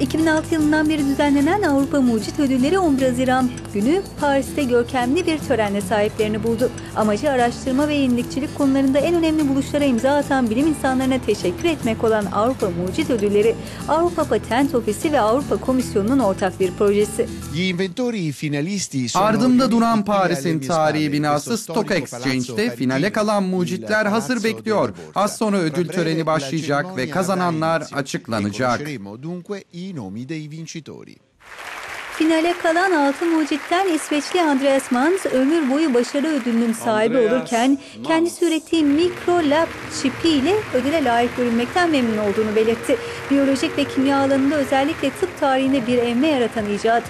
2006 yılından beri düzenlenen Avrupa Mucit Ödülleri 11 Haziran günü Paris'te görkemli bir törenle sahiplerini buldu. Amacı araştırma ve yenilikçilik konularında en önemli buluşlara imza atan bilim insanlarına teşekkür etmek olan Avrupa Mucit Ödülleri, Avrupa Patent Ofisi ve Avrupa Komisyonu'nun ortak bir projesi. Ardımda duran Paris'in tarihi binası Stock Exchange'de finale kalan mucitler hazır bekliyor. Az sonra ödül töreni başlayacak ve kazananlar açıklanacak. Finale kalan altı mucitten İsveçli Andreas Manns ömür boyu başarı ödülünün sahibi Andreas olurken kendisi ürettiği Micro Lab çipi ile ödüle layık görülmekten memnun olduğunu belirtti. Biyolojik ve kimya alanında özellikle tıp tarihinde bir evme yaratan icat.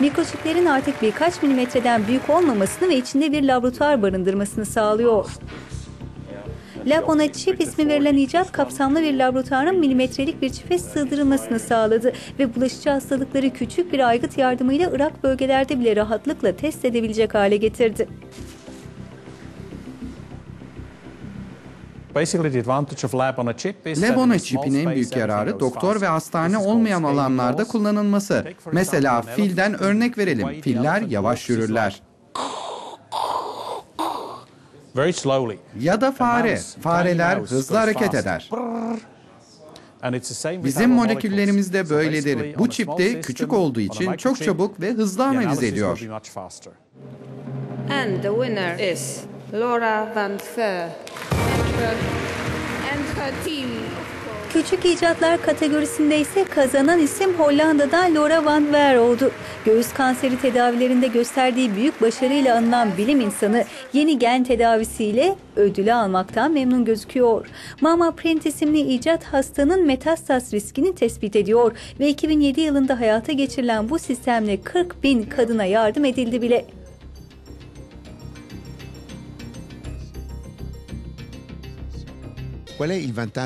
Mikroçiplerin artık birkaç milimetreden büyük olmamasını ve içinde bir laboratuvar barındırmasını sağlıyor. Lab ona çip ismi verilen icat kapsamlı bir laboratuvarın milimetrelik bir çipe sığdırılmasını sağladı ve bulaşıcı hastalıkları küçük bir aygıt yardımıyla Irak bölgelerde bile rahatlıkla test edebilecek hale getirdi. Lebona çipin en büyük yararı doktor ve hastane olmayan alanlarda kullanılması. Mesela filden örnek verelim. Filler yavaş yürürler. Ya da fare. Fareler hızlı hareket eder. Bizim moleküllerimiz de böyledir. Bu çip de küçük olduğu için çok çabuk ve hızlı analiz ediyor. And the winner is Laura Van Fer and her, and her team. Küçük icatlar kategorisinde ise kazanan isim Hollanda'dan Laura van Ver oldu. Göğüs kanseri tedavilerinde gösterdiği büyük başarıyla anılan bilim insanı yeni gen tedavisiyle ödülü almaktan memnun gözüküyor. Mama Print isimli icat hastanın metastas riskini tespit ediyor ve 2007 yılında hayata geçirilen bu sistemle 40 bin kadına yardım edildi bile.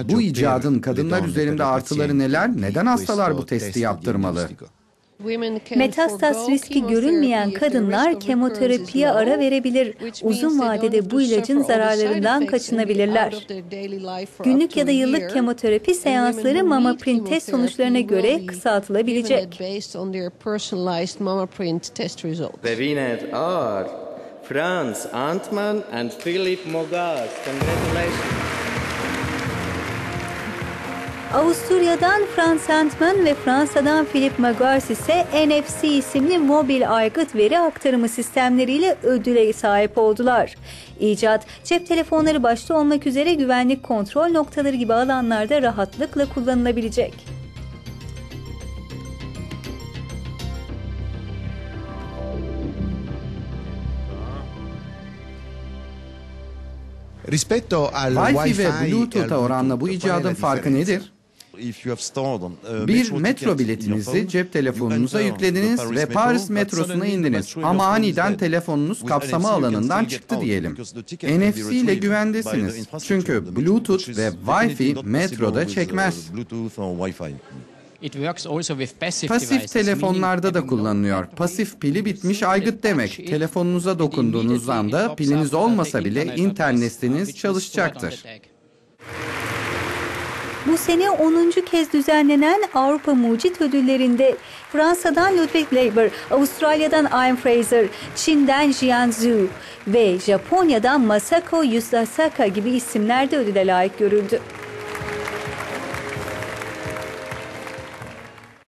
Bu icadın kadınlar üzerinde artıları neler? Neden hastalar bu testi yaptırmalı? Metastas riski görünmeyen kadınlar kemoterapiye ara verebilir. Uzun vadede bu ilacın zararlarından kaçınabilirler. Günlük ya da yıllık kemoterapi seansları Mama Print test sonuçlarına göre kısaltılabilecek. The winners are Franz Antmann and Philip Mogas. Congratulations. Avusturya'dan Franz Sandman ve Fransa'dan Philip Magars ise NFC isimli mobil aygıt veri aktarımı sistemleriyle ödüle sahip oldular. İcat, cep telefonları başta olmak üzere güvenlik kontrol noktaları gibi alanlarda rahatlıkla kullanılabilecek. Wi-Fi ve Bluetooth'a oranla bu icadın farkı nedir? Bir metro biletinizi cep telefonunuza yüklediniz ve Paris metrosuna indiniz. Ama aniden telefonunuz kapsama alanından çıktı diyelim. NFC ile güvendesiniz. Çünkü Bluetooth ve Wi-Fi metroda çekmez. Pasif telefonlarda da kullanılıyor. Pasif pili bitmiş aygıt demek. Telefonunuza dokunduğunuz anda piliniz olmasa bile internetiniz çalışacaktır. Bu sene 10. kez düzenlenen Avrupa Mucit Ödülleri'nde Fransa'dan Ludwig Leiber, Avustralya'dan Ian Fraser, Çin'den Jian Zhu ve Japonya'dan Masako Yusasaka gibi isimler de ödüle layık görüldü.